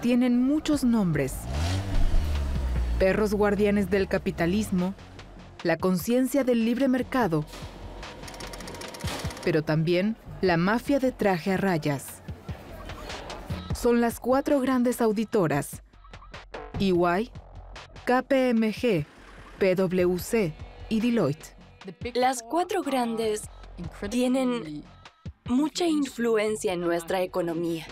tienen muchos nombres. Perros guardianes del capitalismo, la conciencia del libre mercado, pero también la mafia de traje a rayas. Son las cuatro grandes auditoras, EY, KPMG, PwC y Deloitte. Las cuatro grandes tienen mucha influencia en nuestra economía.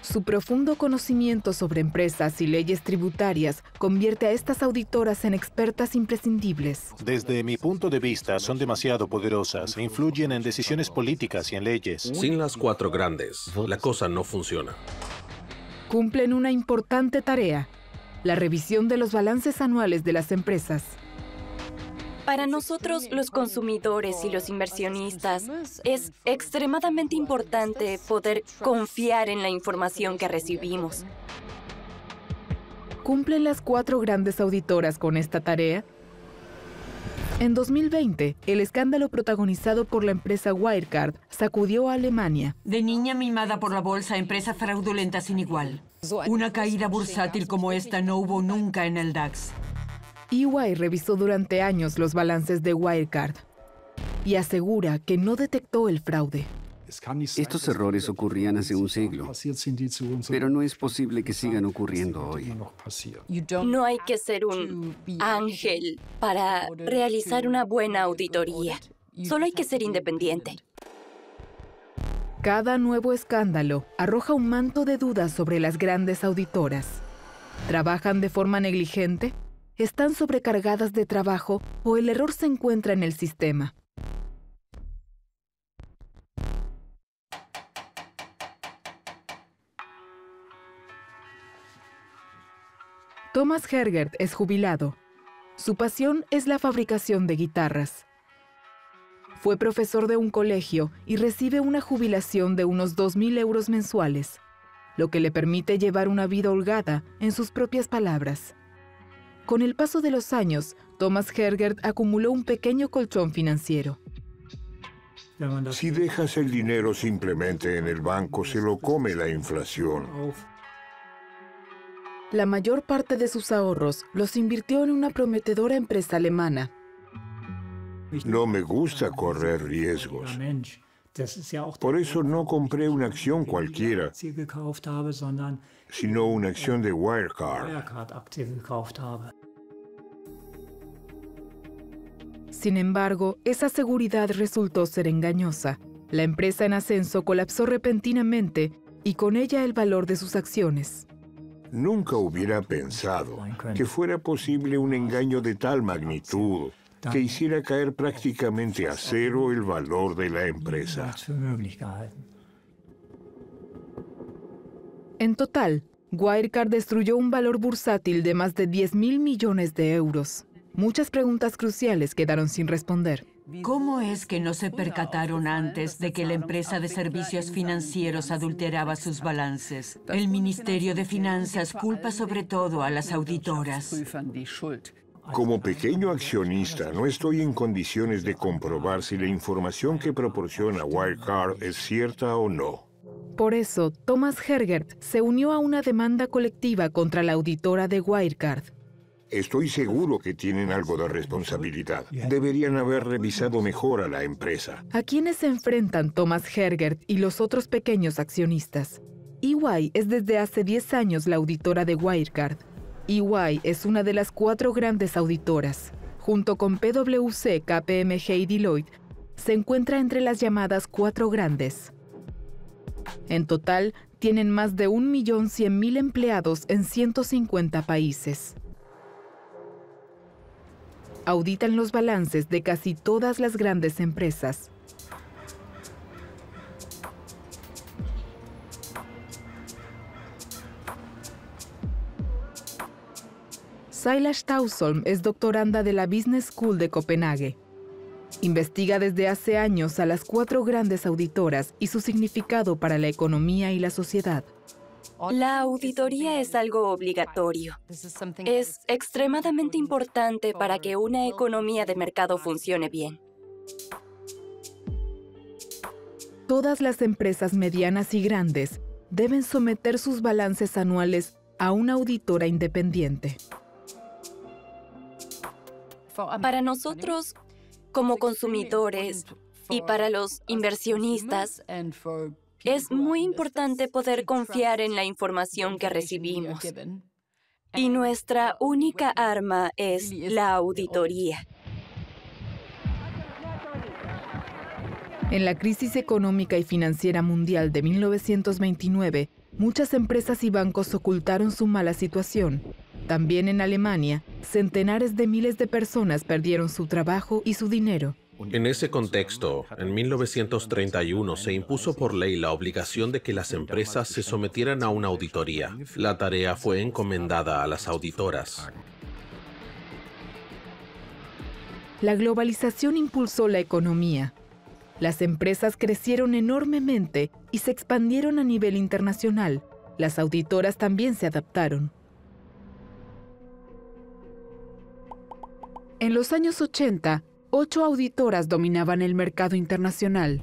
Su profundo conocimiento sobre empresas y leyes tributarias convierte a estas auditoras en expertas imprescindibles. Desde mi punto de vista, son demasiado poderosas e influyen en decisiones políticas y en leyes. Sin las cuatro grandes, la cosa no funciona. Cumplen una importante tarea, la revisión de los balances anuales de las empresas. Para nosotros, los consumidores y los inversionistas, es extremadamente importante poder confiar en la información que recibimos. ¿Cumplen las cuatro grandes auditoras con esta tarea? En 2020, el escándalo protagonizado por la empresa Wirecard sacudió a Alemania. De niña mimada por la bolsa, empresa fraudulenta sin igual. Una caída bursátil como esta no hubo nunca en el DAX. EY revisó durante años los balances de Wirecard y asegura que no detectó el fraude. Estos errores ocurrían hace un siglo, pero no es posible que sigan ocurriendo hoy. No hay que ser un ángel para realizar una buena auditoría. Solo hay que ser independiente. Cada nuevo escándalo arroja un manto de dudas sobre las grandes auditoras. ¿Trabajan de forma negligente? Están sobrecargadas de trabajo o el error se encuentra en el sistema. Thomas Hergert es jubilado. Su pasión es la fabricación de guitarras. Fue profesor de un colegio y recibe una jubilación de unos 2.000 euros mensuales, lo que le permite llevar una vida holgada, en sus propias palabras. Con el paso de los años, Thomas Hergert acumuló un pequeño colchón financiero. Si dejas el dinero simplemente en el banco, se lo come la inflación. La mayor parte de sus ahorros los invirtió en una prometedora empresa alemana. No me gusta correr riesgos. Por eso no compré una acción cualquiera, sino una acción de Wirecard. Sin embargo, esa seguridad resultó ser engañosa. La empresa en ascenso colapsó repentinamente y con ella el valor de sus acciones. Nunca hubiera pensado que fuera posible un engaño de tal magnitud que hiciera caer prácticamente a cero el valor de la empresa. En total, Wirecard destruyó un valor bursátil de más de 10 mil millones de euros. Muchas preguntas cruciales quedaron sin responder. ¿Cómo es que no se percataron antes de que la empresa de servicios financieros adulteraba sus balances? El Ministerio de Finanzas culpa sobre todo a las auditoras. Como pequeño accionista, no estoy en condiciones de comprobar si la información que proporciona Wirecard es cierta o no. Por eso, Thomas Hergert se unió a una demanda colectiva contra la auditora de Wirecard. Estoy seguro que tienen algo de responsabilidad. Deberían haber revisado mejor a la empresa. ¿A quiénes se enfrentan Thomas Hergert y los otros pequeños accionistas? EY es desde hace 10 años la auditora de Wirecard. EY es una de las cuatro grandes auditoras. Junto con PwC, KPMG y Deloitte, se encuentra entre las llamadas cuatro grandes. En total, tienen más de 1.100.000 empleados en 150 países auditan los balances de casi todas las grandes empresas. Silas Tausholm es doctoranda de la Business School de Copenhague. Investiga desde hace años a las cuatro grandes auditoras y su significado para la economía y la sociedad. La auditoría es algo obligatorio. Es extremadamente importante para que una economía de mercado funcione bien. Todas las empresas medianas y grandes deben someter sus balances anuales a una auditora independiente. Para nosotros, como consumidores y para los inversionistas, es muy importante poder confiar en la información que recibimos. Y nuestra única arma es la auditoría. En la crisis económica y financiera mundial de 1929, muchas empresas y bancos ocultaron su mala situación. También en Alemania, centenares de miles de personas perdieron su trabajo y su dinero. En ese contexto, en 1931 se impuso por ley la obligación de que las empresas se sometieran a una auditoría. La tarea fue encomendada a las auditoras. La globalización impulsó la economía, las empresas crecieron enormemente y se expandieron a nivel internacional. Las auditoras también se adaptaron. En los años 80, ocho auditoras dominaban el mercado internacional.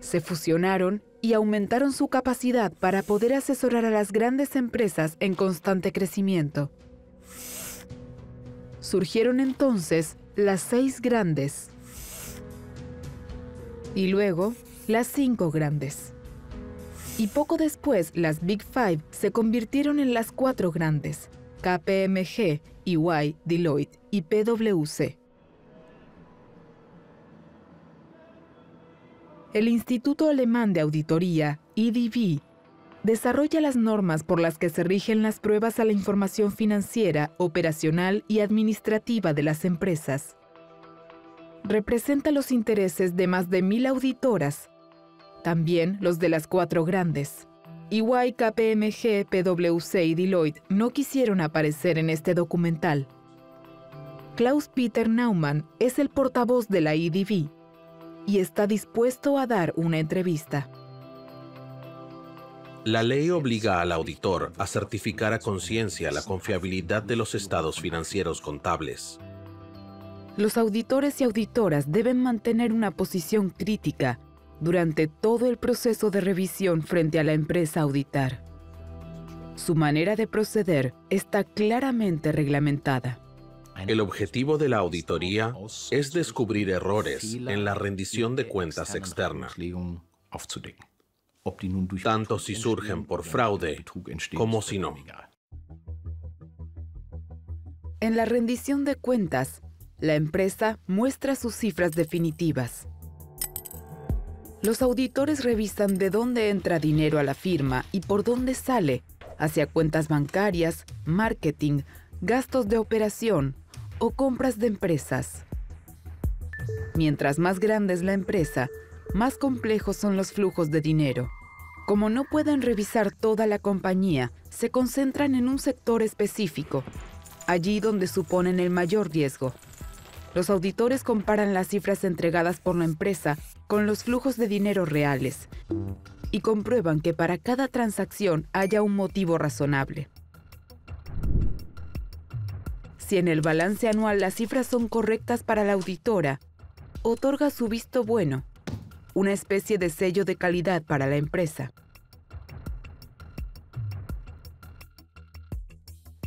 Se fusionaron y aumentaron su capacidad para poder asesorar a las grandes empresas en constante crecimiento. Surgieron entonces las seis grandes y luego las cinco grandes. Y poco después las Big Five se convirtieron en las cuatro grandes, KPMG, EY, Deloitte y PwC. El Instituto Alemán de Auditoría, IDV, desarrolla las normas por las que se rigen las pruebas a la información financiera, operacional y administrativa de las empresas representa los intereses de más de mil auditoras, también los de las cuatro grandes. EY, KPMG, PwC y Deloitte no quisieron aparecer en este documental. Klaus Peter Naumann es el portavoz de la IDV y está dispuesto a dar una entrevista. La ley obliga al auditor a certificar a conciencia la confiabilidad de los estados financieros contables. Los auditores y auditoras deben mantener una posición crítica durante todo el proceso de revisión frente a la empresa auditar. Su manera de proceder está claramente reglamentada. El objetivo de la auditoría es descubrir errores en la rendición de cuentas externa, tanto si surgen por fraude como si no. En la rendición de cuentas, la empresa muestra sus cifras definitivas. Los auditores revisan de dónde entra dinero a la firma y por dónde sale, hacia cuentas bancarias, marketing, gastos de operación o compras de empresas. Mientras más grande es la empresa, más complejos son los flujos de dinero. Como no pueden revisar toda la compañía, se concentran en un sector específico, allí donde suponen el mayor riesgo, los auditores comparan las cifras entregadas por la empresa con los flujos de dinero reales y comprueban que para cada transacción haya un motivo razonable. Si en el balance anual las cifras son correctas para la auditora, otorga su visto bueno, una especie de sello de calidad para la empresa.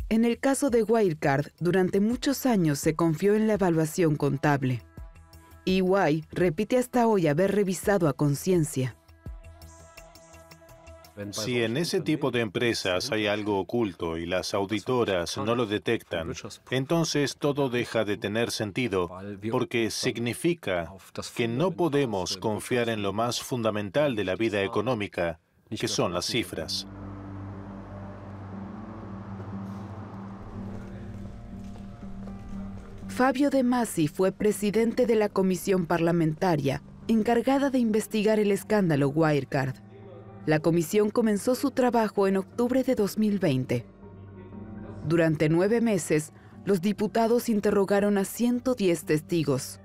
En el caso de Wirecard, durante muchos años se confió en la evaluación contable. EY repite hasta hoy haber revisado a conciencia. Si en ese tipo de empresas hay algo oculto y las auditoras no lo detectan, entonces todo deja de tener sentido porque significa que no podemos confiar en lo más fundamental de la vida económica, que son las cifras. Fabio De Masi fue presidente de la comisión parlamentaria encargada de investigar el escándalo Wirecard. La comisión comenzó su trabajo en octubre de 2020. Durante nueve meses, los diputados interrogaron a 110 testigos.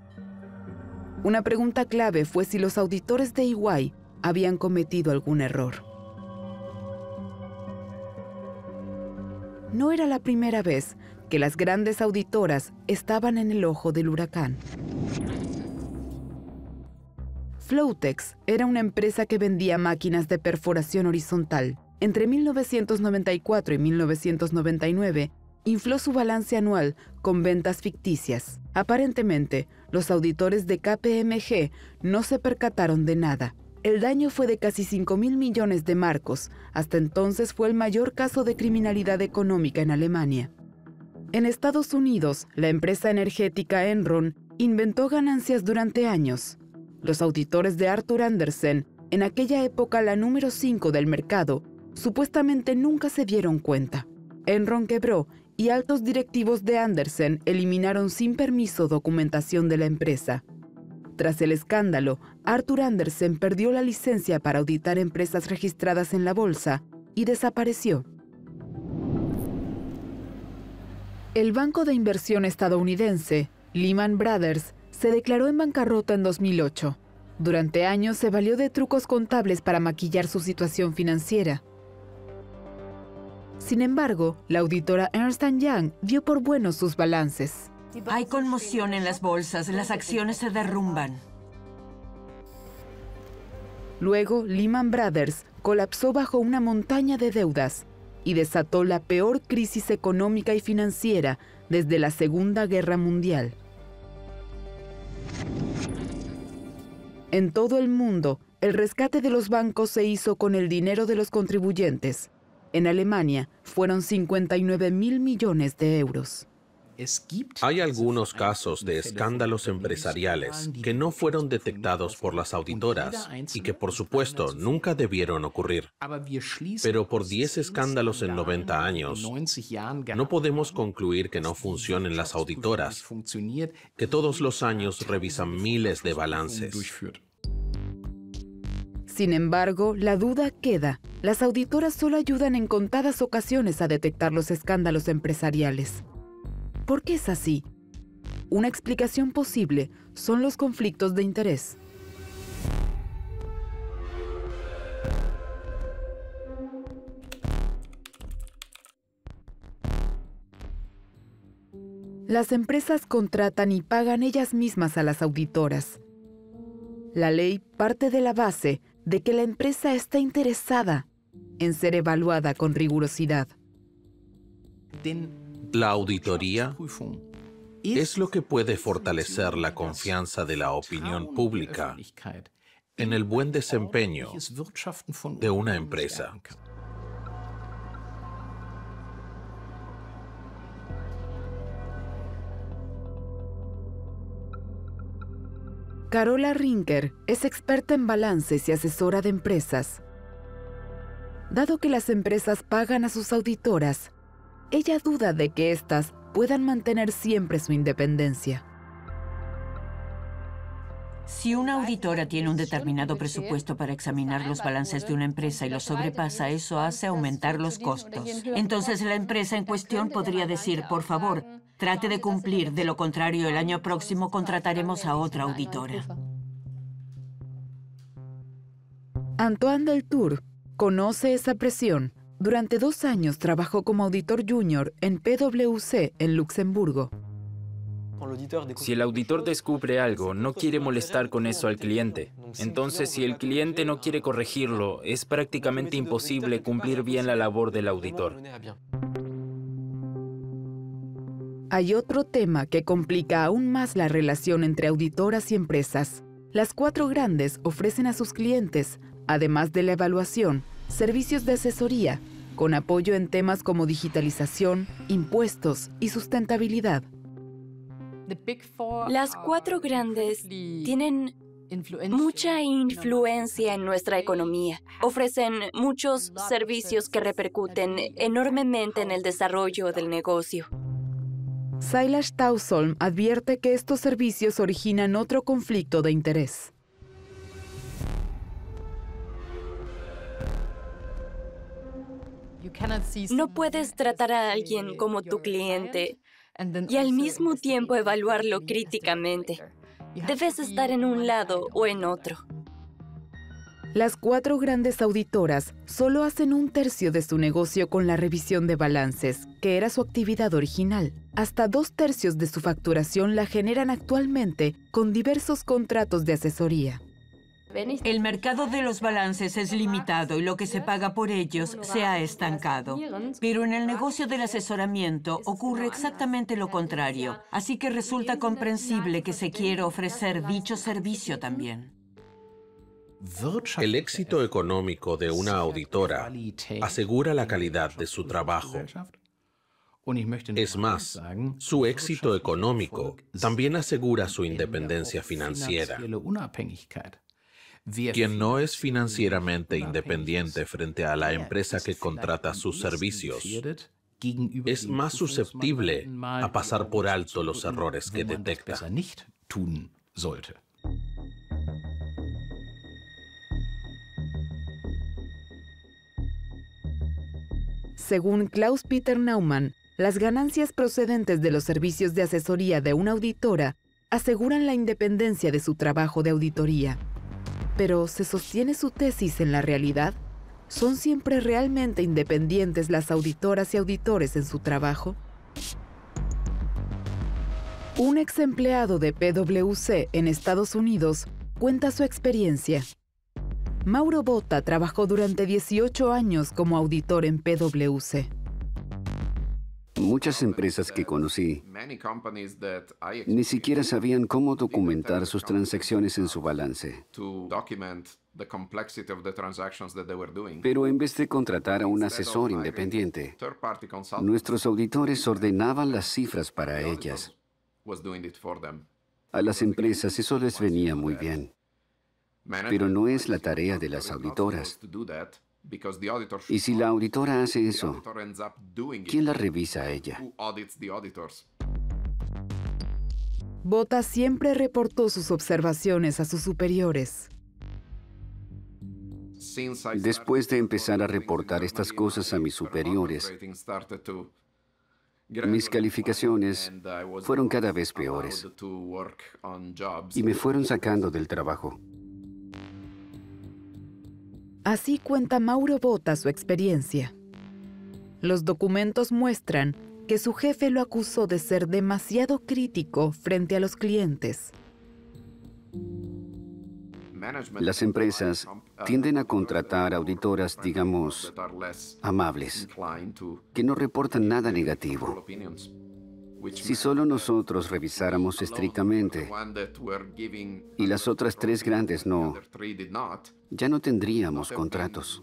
Una pregunta clave fue si los auditores de EY habían cometido algún error. No era la primera vez que las grandes auditoras estaban en el ojo del huracán. Flowtex era una empresa que vendía máquinas de perforación horizontal. Entre 1994 y 1999, infló su balance anual con ventas ficticias. Aparentemente, los auditores de KPMG no se percataron de nada. El daño fue de casi 5 mil millones de marcos. Hasta entonces fue el mayor caso de criminalidad económica en Alemania. En Estados Unidos, la empresa energética Enron inventó ganancias durante años. Los auditores de Arthur Andersen, en aquella época la número 5 del mercado, supuestamente nunca se dieron cuenta. Enron quebró y altos directivos de Andersen eliminaron sin permiso documentación de la empresa. Tras el escándalo, Arthur Andersen perdió la licencia para auditar empresas registradas en la bolsa y desapareció. El banco de inversión estadounidense, Lehman Brothers, se declaró en bancarrota en 2008. Durante años se valió de trucos contables para maquillar su situación financiera. Sin embargo, la auditora Ernst Young dio por buenos sus balances. Hay conmoción en las bolsas, las acciones se derrumban. Luego, Lehman Brothers colapsó bajo una montaña de deudas y desató la peor crisis económica y financiera desde la Segunda Guerra Mundial. En todo el mundo, el rescate de los bancos se hizo con el dinero de los contribuyentes. En Alemania fueron 59 mil millones de euros. Hay algunos casos de escándalos empresariales que no fueron detectados por las auditoras y que por supuesto nunca debieron ocurrir. Pero por 10 escándalos en 90 años, no podemos concluir que no funcionen las auditoras, que todos los años revisan miles de balances. Sin embargo, la duda queda. Las auditoras solo ayudan en contadas ocasiones a detectar los escándalos empresariales. ¿Por qué es así? Una explicación posible son los conflictos de interés. Las empresas contratan y pagan ellas mismas a las auditoras. La ley parte de la base de que la empresa está interesada en ser evaluada con rigurosidad. La auditoría es lo que puede fortalecer la confianza de la opinión pública en el buen desempeño de una empresa. Carola Rinker es experta en balances y asesora de empresas. Dado que las empresas pagan a sus auditoras, ella duda de que éstas puedan mantener siempre su independencia. Si una auditora tiene un determinado presupuesto para examinar los balances de una empresa y lo sobrepasa, eso hace aumentar los costos. Entonces la empresa en cuestión podría decir, por favor, trate de cumplir, de lo contrario el año próximo contrataremos a otra auditora. Antoine Deltour conoce esa presión durante dos años trabajó como auditor junior en PwC en Luxemburgo. Si el auditor descubre algo, no quiere molestar con eso al cliente. Entonces, si el cliente no quiere corregirlo, es prácticamente imposible cumplir bien la labor del auditor. Hay otro tema que complica aún más la relación entre auditoras y empresas. Las cuatro grandes ofrecen a sus clientes, además de la evaluación, servicios de asesoría, con apoyo en temas como digitalización, impuestos y sustentabilidad. Las cuatro grandes tienen mucha influencia en nuestra economía. Ofrecen muchos servicios que repercuten enormemente en el desarrollo del negocio. Silas Tausholm advierte que estos servicios originan otro conflicto de interés. No puedes tratar a alguien como tu cliente y al mismo tiempo evaluarlo críticamente. Debes estar en un lado o en otro. Las cuatro grandes auditoras solo hacen un tercio de su negocio con la revisión de balances, que era su actividad original. Hasta dos tercios de su facturación la generan actualmente con diversos contratos de asesoría. El mercado de los balances es limitado y lo que se paga por ellos se ha estancado. Pero en el negocio del asesoramiento ocurre exactamente lo contrario, así que resulta comprensible que se quiera ofrecer dicho servicio también. El éxito económico de una auditora asegura la calidad de su trabajo. Es más, su éxito económico también asegura su independencia financiera. Quien no es financieramente independiente frente a la empresa que contrata sus servicios es más susceptible a pasar por alto los errores que detecta. Según Klaus-Peter Naumann, las ganancias procedentes de los servicios de asesoría de una auditora aseguran la independencia de su trabajo de auditoría. Pero ¿se sostiene su tesis en la realidad? ¿Son siempre realmente independientes las auditoras y auditores en su trabajo? Un ex empleado de PwC en Estados Unidos cuenta su experiencia. Mauro Botta trabajó durante 18 años como auditor en PwC. Muchas empresas que conocí ni siquiera sabían cómo documentar sus transacciones en su balance. Pero en vez de contratar a un asesor independiente, nuestros auditores ordenaban las cifras para ellas. A las empresas eso les venía muy bien. Pero no es la tarea de las auditoras. Y si la auditora hace eso, ¿quién la revisa a ella? Bota siempre reportó sus observaciones a sus superiores. Después de empezar a reportar estas cosas a mis superiores, mis calificaciones fueron cada vez peores y me fueron sacando del trabajo. Así cuenta Mauro Bota su experiencia. Los documentos muestran que su jefe lo acusó de ser demasiado crítico frente a los clientes. Las empresas tienden a contratar auditoras, digamos, amables, que no reportan nada negativo. Si solo nosotros revisáramos estrictamente y las otras tres grandes no, ya no tendríamos contratos.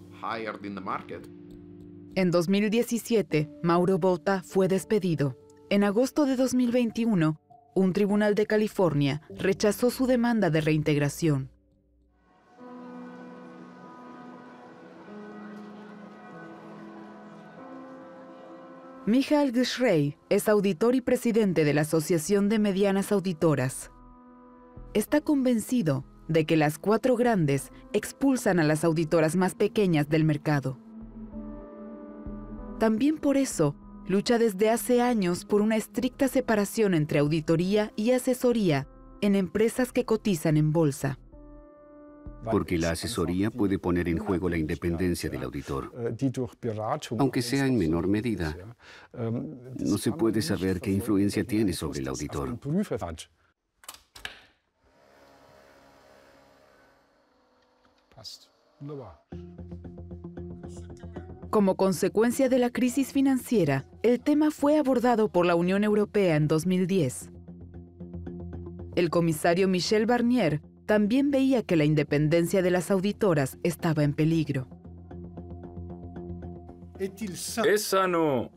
En 2017, Mauro Bota fue despedido. En agosto de 2021, un tribunal de California rechazó su demanda de reintegración. Michael Gishrey es auditor y presidente de la Asociación de Medianas Auditoras. Está convencido de que las cuatro grandes expulsan a las auditoras más pequeñas del mercado. También por eso lucha desde hace años por una estricta separación entre auditoría y asesoría en empresas que cotizan en bolsa porque la asesoría puede poner en juego la independencia del auditor. Aunque sea en menor medida, no se puede saber qué influencia tiene sobre el auditor. Como consecuencia de la crisis financiera, el tema fue abordado por la Unión Europea en 2010. El comisario Michel Barnier también veía que la independencia de las auditoras estaba en peligro. ¿Es sano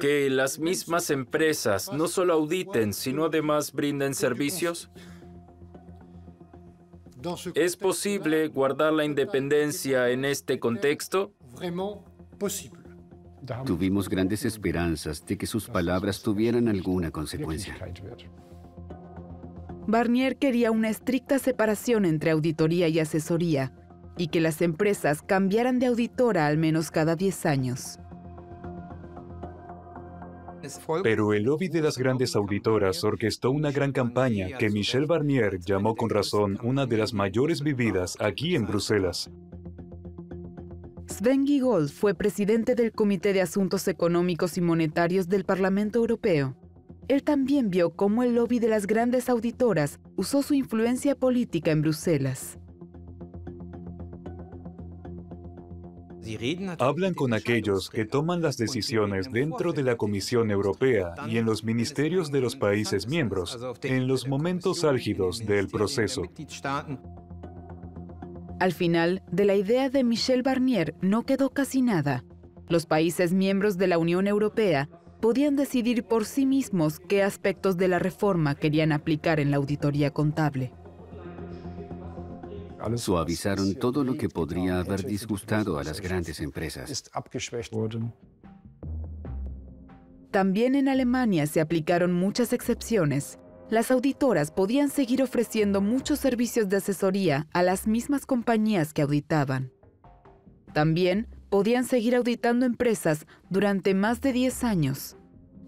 que las mismas empresas no solo auditen, sino además brinden servicios? ¿Es posible guardar la independencia en este contexto? Tuvimos grandes esperanzas de que sus palabras tuvieran alguna consecuencia. Barnier quería una estricta separación entre auditoría y asesoría y que las empresas cambiaran de auditora al menos cada 10 años. Pero el lobby de las grandes auditoras orquestó una gran campaña que Michel Barnier llamó con razón una de las mayores vividas aquí en Bruselas. Sven Giegold fue presidente del Comité de Asuntos Económicos y Monetarios del Parlamento Europeo. Él también vio cómo el lobby de las grandes auditoras usó su influencia política en Bruselas. Hablan con aquellos que toman las decisiones dentro de la Comisión Europea y en los ministerios de los países miembros en los momentos álgidos del proceso. Al final, de la idea de Michel Barnier no quedó casi nada. Los países miembros de la Unión Europea podían decidir por sí mismos qué aspectos de la reforma querían aplicar en la auditoría contable. Suavizaron todo lo que podría haber disgustado a las grandes empresas. También en Alemania se aplicaron muchas excepciones. Las auditoras podían seguir ofreciendo muchos servicios de asesoría a las mismas compañías que auditaban. También podían seguir auditando empresas durante más de 10 años.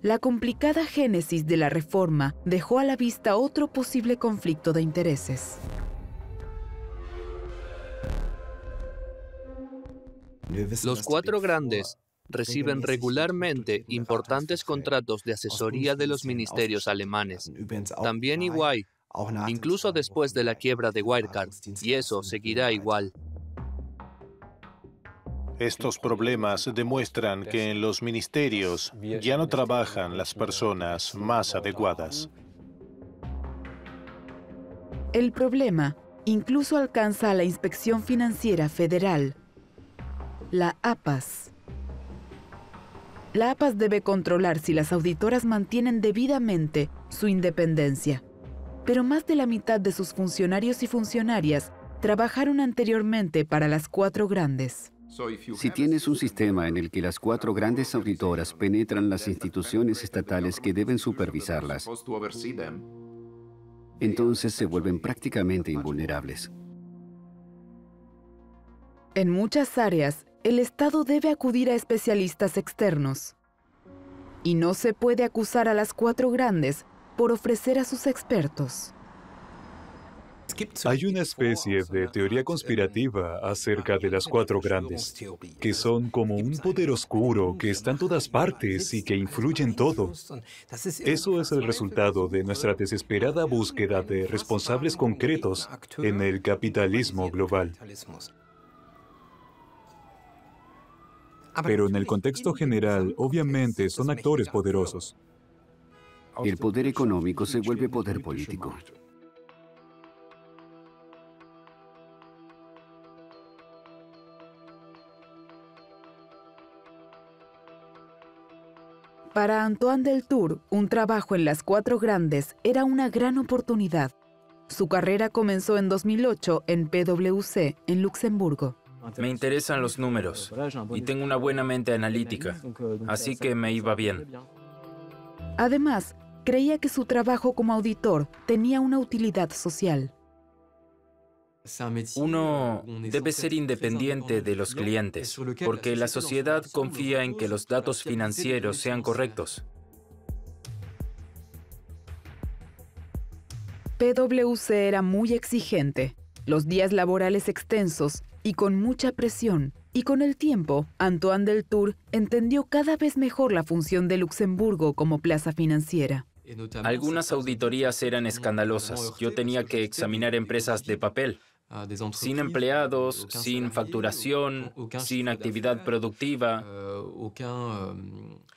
La complicada génesis de la reforma dejó a la vista otro posible conflicto de intereses. Los cuatro grandes reciben regularmente importantes contratos de asesoría de los ministerios alemanes. También EY, incluso después de la quiebra de Wirecard, y eso seguirá igual. Estos problemas demuestran que en los ministerios ya no trabajan las personas más adecuadas. El problema incluso alcanza a la Inspección Financiera Federal, la APAS. La APAS debe controlar si las auditoras mantienen debidamente su independencia, pero más de la mitad de sus funcionarios y funcionarias trabajaron anteriormente para las cuatro grandes. Si tienes un sistema en el que las cuatro grandes auditoras penetran las instituciones estatales que deben supervisarlas, entonces se vuelven prácticamente invulnerables. En muchas áreas, el Estado debe acudir a especialistas externos. Y no se puede acusar a las cuatro grandes por ofrecer a sus expertos. Hay una especie de teoría conspirativa acerca de las cuatro grandes, que son como un poder oscuro que está en todas partes y que influye en todo. Eso es el resultado de nuestra desesperada búsqueda de responsables concretos en el capitalismo global. Pero en el contexto general, obviamente, son actores poderosos. El poder económico se vuelve poder político. Para Antoine Deltour, un trabajo en las cuatro grandes era una gran oportunidad. Su carrera comenzó en 2008 en PwC, en Luxemburgo. Me interesan los números y tengo una buena mente analítica, así que me iba bien. Además, creía que su trabajo como auditor tenía una utilidad social. Uno debe ser independiente de los clientes, porque la sociedad confía en que los datos financieros sean correctos. PwC era muy exigente, los días laborales extensos y con mucha presión. Y con el tiempo, Antoine Deltour entendió cada vez mejor la función de Luxemburgo como plaza financiera. Algunas auditorías eran escandalosas. Yo tenía que examinar empresas de papel, sin empleados, sin facturación, sin actividad productiva.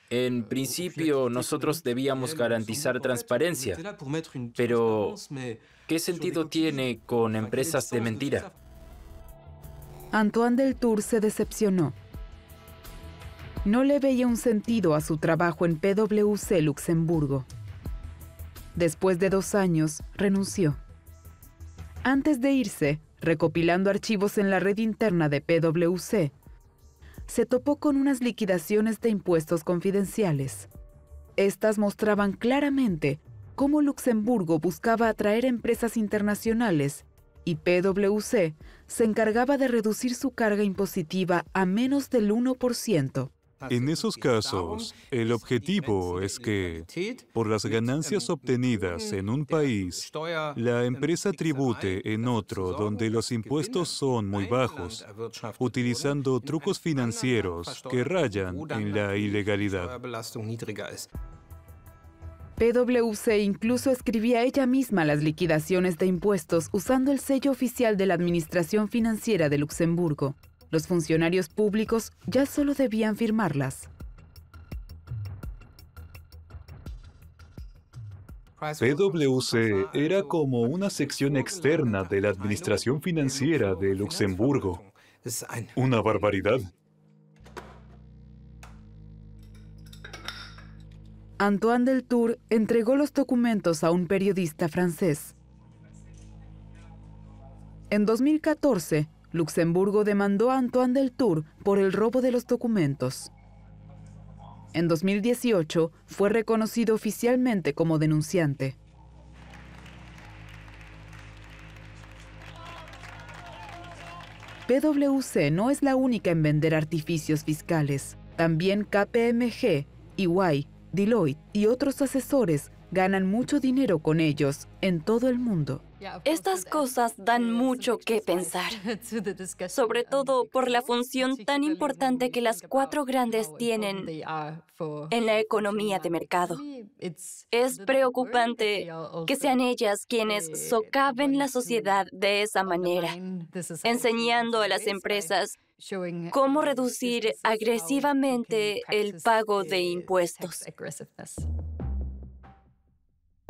En principio, nosotros debíamos garantizar transparencia, pero ¿qué sentido tiene con empresas de mentira? Antoine Deltour se decepcionó. No le veía un sentido a su trabajo en PwC Luxemburgo. Después de dos años, renunció. Antes de irse, recopilando archivos en la red interna de PwC, se topó con unas liquidaciones de impuestos confidenciales. Estas mostraban claramente cómo Luxemburgo buscaba atraer empresas internacionales y PwC se encargaba de reducir su carga impositiva a menos del 1%. En esos casos, el objetivo es que, por las ganancias obtenidas en un país, la empresa tribute en otro donde los impuestos son muy bajos, utilizando trucos financieros que rayan en la ilegalidad. PwC incluso escribía ella misma las liquidaciones de impuestos usando el sello oficial de la Administración Financiera de Luxemburgo. Los funcionarios públicos ya solo debían firmarlas. PwC era como una sección externa de la administración financiera de Luxemburgo. Una barbaridad. Antoine Deltour entregó los documentos a un periodista francés. En 2014, Luxemburgo demandó a Antoine Deltour por el robo de los documentos. En 2018 fue reconocido oficialmente como denunciante. PwC no es la única en vender artificios fiscales. También KPMG, EY, Deloitte y otros asesores ganan mucho dinero con ellos en todo el mundo. Estas cosas dan mucho que pensar, sobre todo por la función tan importante que las cuatro grandes tienen en la economía de mercado. Es preocupante que sean ellas quienes socaven la sociedad de esa manera, enseñando a las empresas cómo reducir agresivamente el pago de impuestos.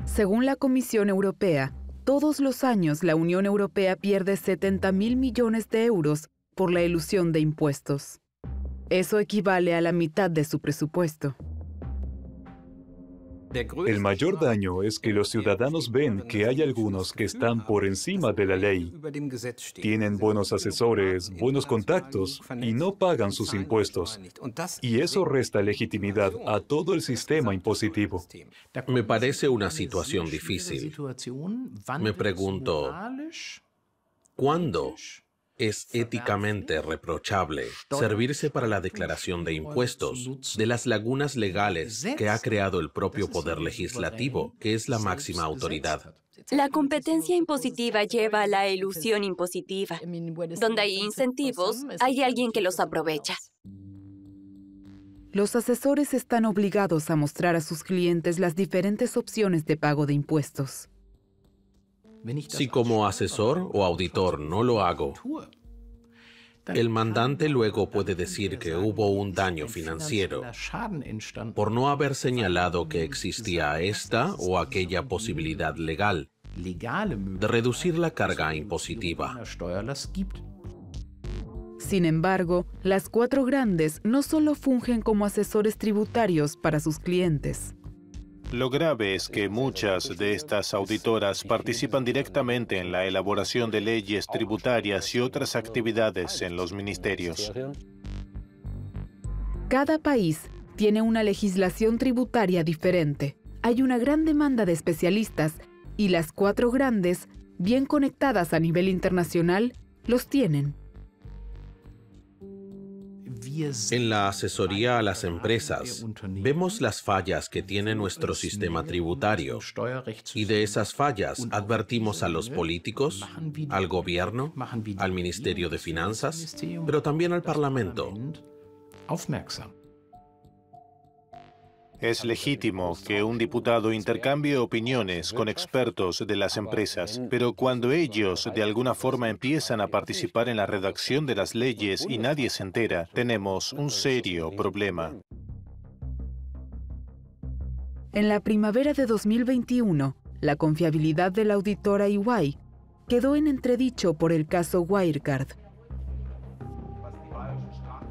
Según la Comisión Europea, todos los años la Unión Europea pierde 70 mil millones de euros por la ilusión de impuestos. Eso equivale a la mitad de su presupuesto. El mayor daño es que los ciudadanos ven que hay algunos que están por encima de la ley, tienen buenos asesores, buenos contactos y no pagan sus impuestos. Y eso resta legitimidad a todo el sistema impositivo. Me parece una situación difícil. Me pregunto, ¿cuándo es éticamente reprochable servirse para la declaración de impuestos de las lagunas legales que ha creado el propio Poder Legislativo, que es la máxima autoridad. La competencia impositiva lleva a la ilusión impositiva. Donde hay incentivos, hay alguien que los aprovecha. Los asesores están obligados a mostrar a sus clientes las diferentes opciones de pago de impuestos. Si como asesor o auditor no lo hago, el mandante luego puede decir que hubo un daño financiero por no haber señalado que existía esta o aquella posibilidad legal de reducir la carga impositiva. Sin embargo, las cuatro grandes no solo fungen como asesores tributarios para sus clientes. Lo grave es que muchas de estas auditoras participan directamente en la elaboración de leyes tributarias y otras actividades en los ministerios. Cada país tiene una legislación tributaria diferente. Hay una gran demanda de especialistas y las cuatro grandes, bien conectadas a nivel internacional, los tienen. En la asesoría a las empresas, vemos las fallas que tiene nuestro sistema tributario y de esas fallas advertimos a los políticos, al gobierno, al Ministerio de Finanzas, pero también al Parlamento. Es legítimo que un diputado intercambie opiniones con expertos de las empresas, pero cuando ellos de alguna forma empiezan a participar en la redacción de las leyes y nadie se entera, tenemos un serio problema. En la primavera de 2021, la confiabilidad de la auditora EY quedó en entredicho por el caso Wirecard.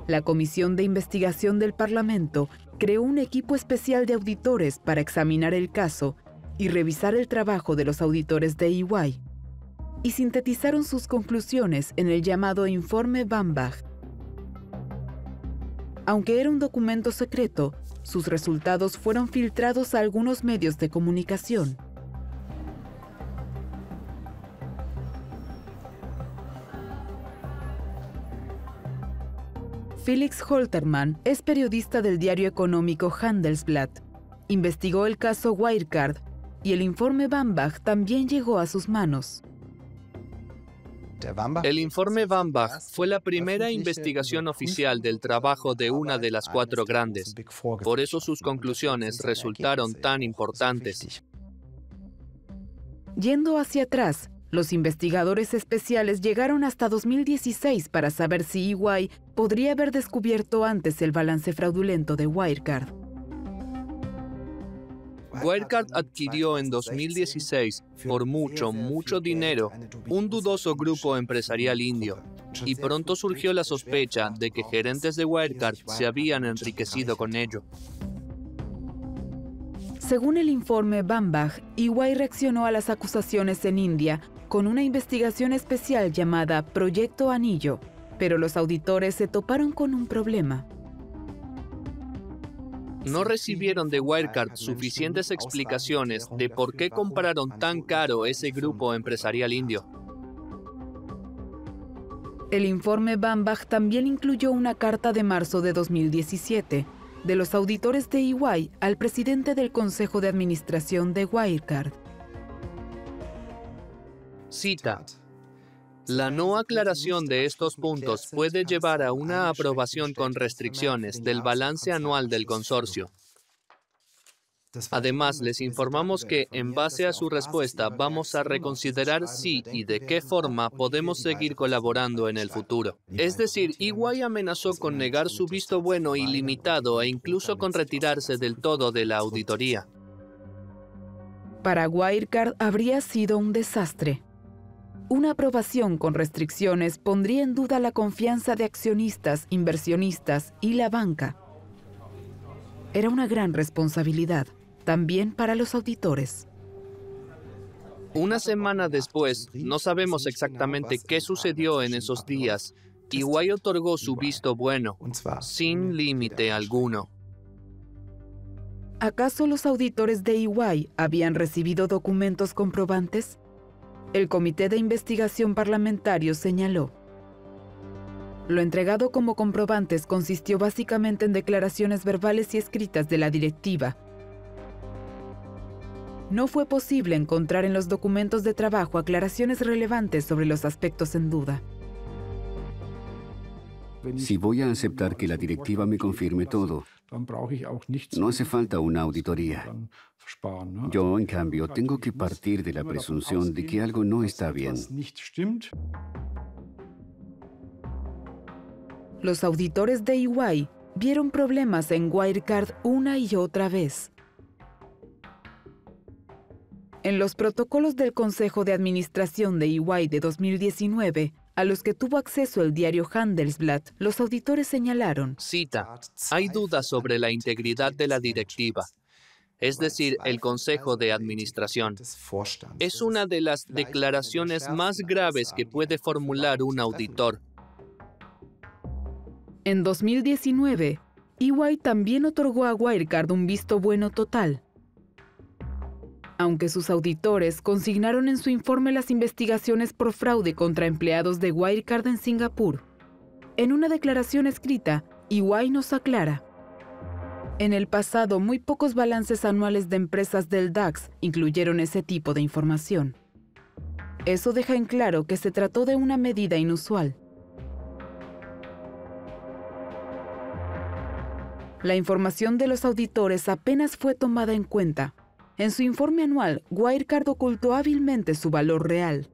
La Comisión de Investigación del Parlamento creó un equipo especial de auditores para examinar el caso y revisar el trabajo de los auditores de EY, y sintetizaron sus conclusiones en el llamado Informe Bambach. Aunque era un documento secreto, sus resultados fueron filtrados a algunos medios de comunicación. Felix Holterman es periodista del diario económico Handelsblatt. Investigó el caso Wirecard y el informe Bambach también llegó a sus manos. El informe Bambach fue la primera investigación oficial del trabajo de una de las cuatro grandes. Por eso sus conclusiones resultaron tan importantes. Yendo hacia atrás, Los investigadores especiales llegaron hasta 2016 para saber si EY podría haber descubierto antes el balance fraudulento de Wirecard. Wirecard adquirió en 2016, por mucho, mucho dinero, un dudoso grupo empresarial indio, y pronto surgió la sospecha de que gerentes de Wirecard se habían enriquecido con ello. Según el informe Bambach, EY reaccionó a las acusaciones en India con una investigación especial llamada Proyecto Anillo, pero los auditores se toparon con un problema. No recibieron de Wirecard suficientes explicaciones de por qué compraron tan caro ese grupo empresarial indio. El informe Bambach también incluyó una carta de marzo de 2017 de los auditores de EY al presidente del Consejo de Administración de Wirecard. Cita. La no aclaración de estos puntos puede llevar a una aprobación con restricciones del balance anual del consorcio. Además, les informamos que, en base a su respuesta, vamos a reconsiderar si y de qué forma podemos seguir colaborando en el futuro. Es decir, EY amenazó con negar su visto bueno ilimitado e incluso con retirarse del todo de la auditoría. Para Wirecard habría sido un desastre. Una aprobación con restricciones pondría en duda la confianza de accionistas, inversionistas y la banca. Era una gran responsabilidad también para los auditores. Una semana después, no sabemos exactamente qué sucedió en esos días, EY otorgó su visto bueno, sin límite alguno. ¿Acaso los auditores de EY habían recibido documentos comprobantes? El Comité de Investigación Parlamentario señaló. Lo entregado como comprobantes consistió básicamente en declaraciones verbales y escritas de la directiva, no fue posible encontrar en los documentos de trabajo aclaraciones relevantes sobre los aspectos en duda. Si voy a aceptar que la directiva me confirme todo, no hace falta una auditoría. Yo, en cambio, tengo que partir de la presunción de que algo no está bien. Los auditores de EY vieron problemas en Wirecard una y otra vez. En los protocolos del Consejo de Administración de EY de 2019, a los que tuvo acceso el diario Handelsblatt, los auditores señalaron. Cita, hay dudas sobre la integridad de la directiva, es decir, el Consejo de Administración. Es una de las declaraciones más graves que puede formular un auditor. En 2019, EY también otorgó a Wirecard un visto bueno total aunque sus auditores consignaron en su informe las investigaciones por fraude contra empleados de Wirecard en Singapur. En una declaración escrita, EY nos aclara. En el pasado, muy pocos balances anuales de empresas del DAX incluyeron ese tipo de información. Eso deja en claro que se trató de una medida inusual. La información de los auditores apenas fue tomada en cuenta en su informe anual, Wirecard ocultó hábilmente su valor real.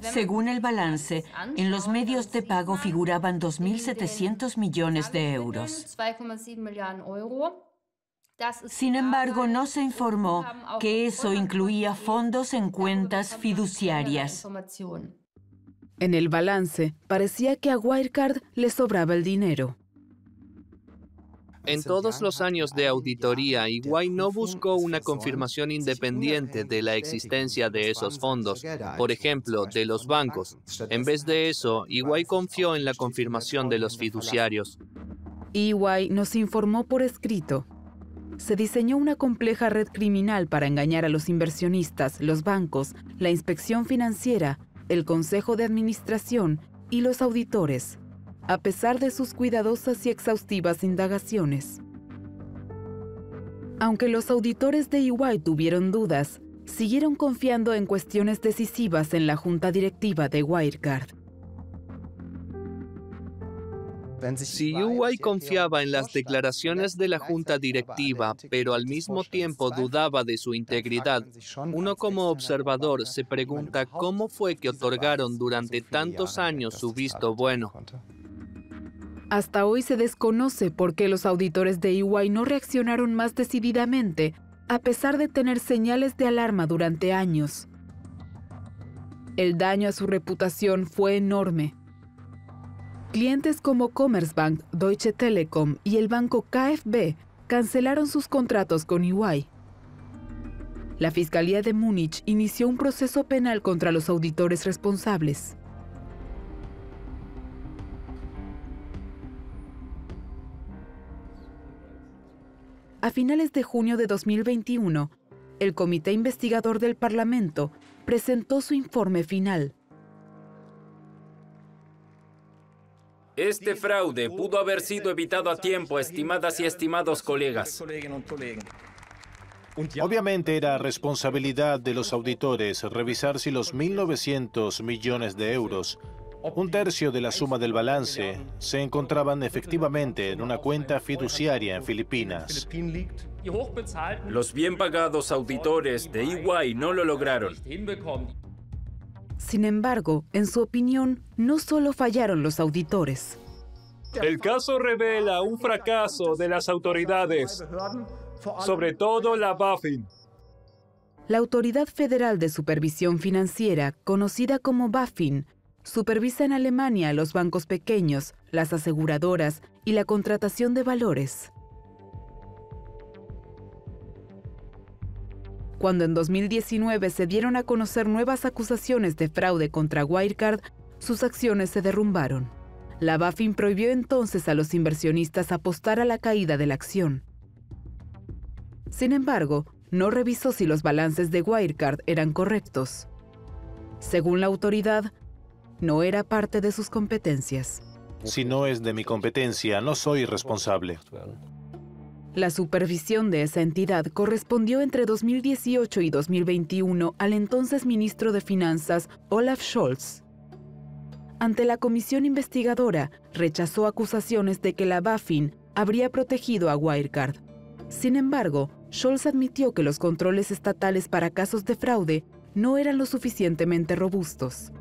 Según el balance, en los medios de pago figuraban 2.700 millones de euros. Sin embargo, no se informó que eso incluía fondos en cuentas fiduciarias. En el balance, parecía que a Wirecard le sobraba el dinero. En todos los años de auditoría, EY no buscó una confirmación independiente de la existencia de esos fondos, por ejemplo, de los bancos. En vez de eso, EY confió en la confirmación de los fiduciarios. EY nos informó por escrito. Se diseñó una compleja red criminal para engañar a los inversionistas, los bancos, la inspección financiera, el consejo de administración y los auditores a pesar de sus cuidadosas y exhaustivas indagaciones. Aunque los auditores de EY tuvieron dudas, siguieron confiando en cuestiones decisivas en la junta directiva de Wirecard. Si UI confiaba en las declaraciones de la junta directiva, pero al mismo tiempo dudaba de su integridad, uno como observador se pregunta cómo fue que otorgaron durante tantos años su visto bueno. Hasta hoy se desconoce por qué los auditores de EY no reaccionaron más decididamente, a pesar de tener señales de alarma durante años. El daño a su reputación fue enorme. Clientes como Commerzbank, Deutsche Telekom y el banco KfB cancelaron sus contratos con EY. La Fiscalía de Múnich inició un proceso penal contra los auditores responsables. A finales de junio de 2021, el Comité Investigador del Parlamento presentó su informe final. Este fraude pudo haber sido evitado a tiempo, estimadas y estimados colegas. Obviamente era responsabilidad de los auditores revisar si los 1.900 millones de euros un tercio de la suma del balance se encontraban efectivamente en una cuenta fiduciaria en Filipinas. Los bien pagados auditores de EY no lo lograron. Sin embargo, en su opinión, no solo fallaron los auditores. El caso revela un fracaso de las autoridades, sobre todo la BaFin. La Autoridad Federal de Supervisión Financiera, conocida como BaFin, supervisa en Alemania los bancos pequeños, las aseguradoras y la contratación de valores. Cuando en 2019 se dieron a conocer nuevas acusaciones de fraude contra Wirecard, sus acciones se derrumbaron. La BaFin prohibió entonces a los inversionistas apostar a la caída de la acción. Sin embargo, no revisó si los balances de Wirecard eran correctos. Según la autoridad, no era parte de sus competencias. Si no es de mi competencia, no soy responsable. La supervisión de esa entidad correspondió entre 2018 y 2021 al entonces ministro de Finanzas Olaf Scholz. Ante la comisión investigadora, rechazó acusaciones de que la BaFin habría protegido a Wirecard. Sin embargo, Scholz admitió que los controles estatales para casos de fraude no eran lo suficientemente robustos.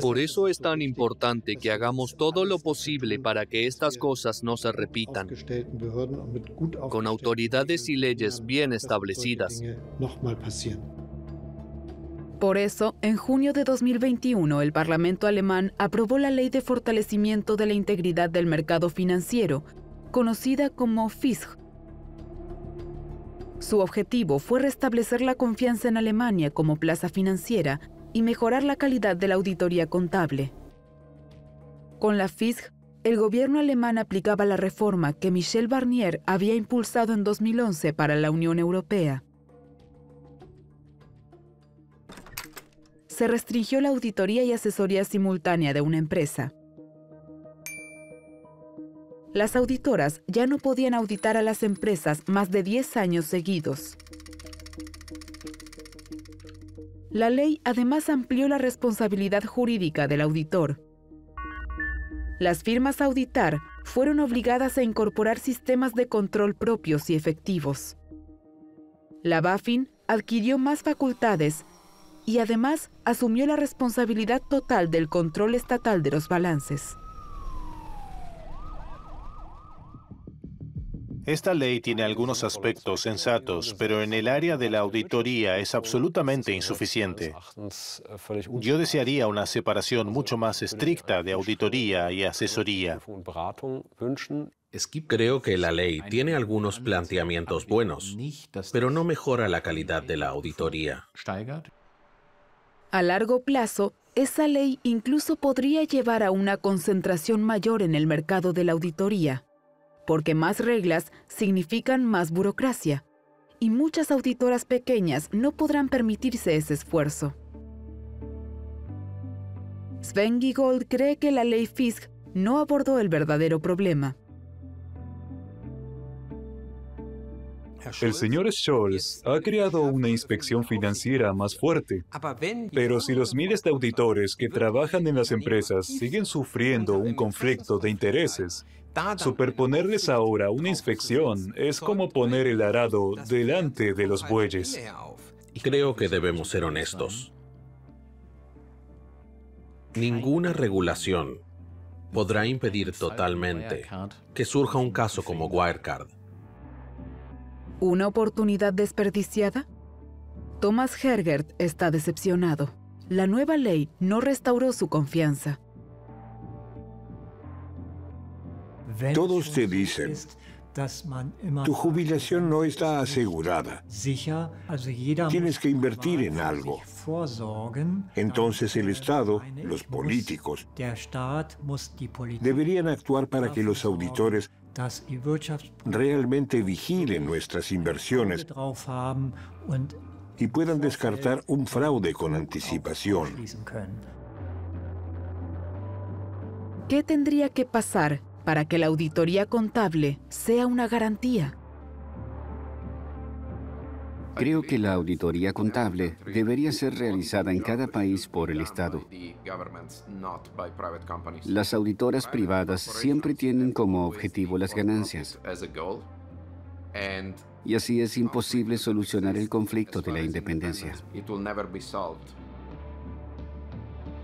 Por eso es tan importante que hagamos todo lo posible para que estas cosas no se repitan, con autoridades y leyes bien establecidas. Por eso, en junio de 2021, el Parlamento alemán aprobó la Ley de Fortalecimiento de la Integridad del Mercado Financiero, conocida como FISG. Su objetivo fue restablecer la confianza en Alemania como plaza financiera y mejorar la calidad de la auditoría contable. Con la FISG, el gobierno alemán aplicaba la reforma que Michel Barnier había impulsado en 2011 para la Unión Europea. Se restringió la auditoría y asesoría simultánea de una empresa. Las auditoras ya no podían auditar a las empresas más de 10 años seguidos. La ley además amplió la responsabilidad jurídica del auditor. Las firmas auditar fueron obligadas a incorporar sistemas de control propios y efectivos. La BaFin adquirió más facultades y además asumió la responsabilidad total del control estatal de los balances. Esta ley tiene algunos aspectos sensatos, pero en el área de la auditoría es absolutamente insuficiente. Yo desearía una separación mucho más estricta de auditoría y asesoría. Creo que la ley tiene algunos planteamientos buenos, pero no mejora la calidad de la auditoría. A largo plazo, esa ley incluso podría llevar a una concentración mayor en el mercado de la auditoría porque más reglas significan más burocracia, y muchas auditoras pequeñas no podrán permitirse ese esfuerzo. Sven Giegold cree que la ley Fisk no abordó el verdadero problema. El señor Scholz ha creado una inspección financiera más fuerte. Pero si los miles de auditores que trabajan en las empresas siguen sufriendo un conflicto de intereses, superponerles ahora una inspección es como poner el arado delante de los bueyes. Creo que debemos ser honestos. Ninguna regulación podrá impedir totalmente que surja un caso como Wirecard. ¿Una oportunidad desperdiciada? Thomas Hergert está decepcionado. La nueva ley no restauró su confianza. Todos te dicen, tu jubilación no está asegurada. Tienes que invertir en algo. Entonces el Estado, los políticos, deberían actuar para que los auditores realmente vigilen nuestras inversiones y puedan descartar un fraude con anticipación. ¿Qué tendría que pasar para que la auditoría contable sea una garantía. Creo que la auditoría contable debería ser realizada en cada país por el Estado. Las auditoras privadas siempre tienen como objetivo las ganancias. Y así es imposible solucionar el conflicto de la independencia.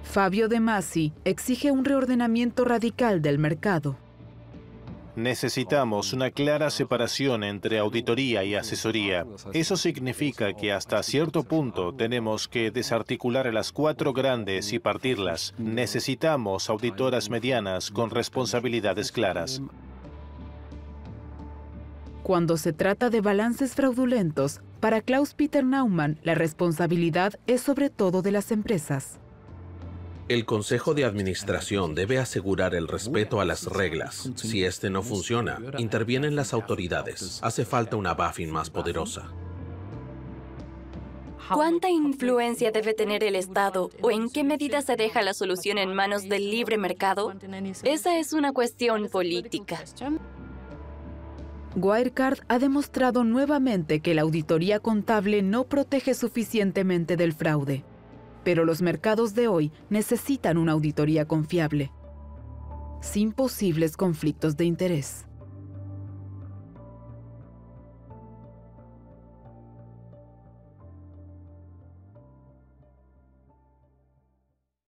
Fabio De Masi exige un reordenamiento radical del mercado. Necesitamos una clara separación entre auditoría y asesoría. Eso significa que hasta cierto punto tenemos que desarticular a las cuatro grandes y partirlas. Necesitamos auditoras medianas con responsabilidades claras. Cuando se trata de balances fraudulentos, para Klaus-Peter Naumann la responsabilidad es sobre todo de las empresas. El Consejo de Administración debe asegurar el respeto a las reglas. Si este no funciona, intervienen las autoridades. Hace falta una BaFin más poderosa. ¿Cuánta influencia debe tener el Estado o en qué medida se deja la solución en manos del libre mercado? Esa es una cuestión política. Wirecard ha demostrado nuevamente que la auditoría contable no protege suficientemente del fraude pero los mercados de hoy necesitan una auditoría confiable, sin posibles conflictos de interés.